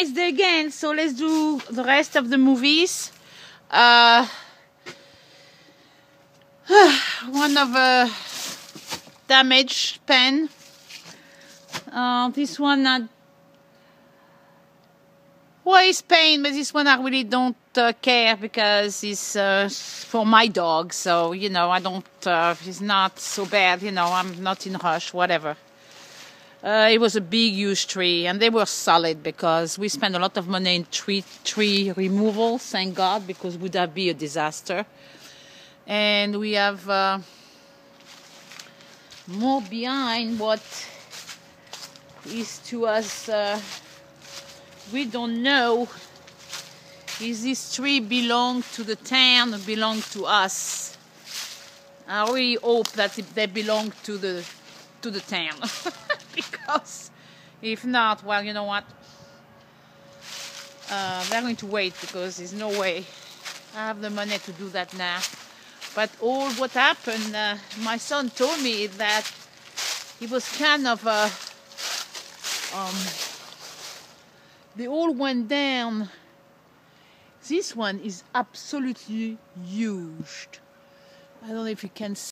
nice day again. So let's do the rest of the movies. Uh, one of a damaged pen. Uh, this one not well, it's pain, but this one I really don't uh, care because it's uh, for my dog. So you know, I don't. Uh, it's not so bad. You know, I'm not in rush. Whatever. Uh, it was a big, huge tree, and they were solid because we spent a lot of money in tree tree removal. Thank God, because would that be a disaster? And we have uh, more behind what is to us. Uh, we don't know is this tree belong to the town or belong to us. I really hope that they belong to the to the town. if not, well, you know what? Uh, they're going to wait because there's no way I have the money to do that now. But all what happened, uh, my son told me that he was kind of uh, um, they all went down. This one is absolutely huge. I don't know if you can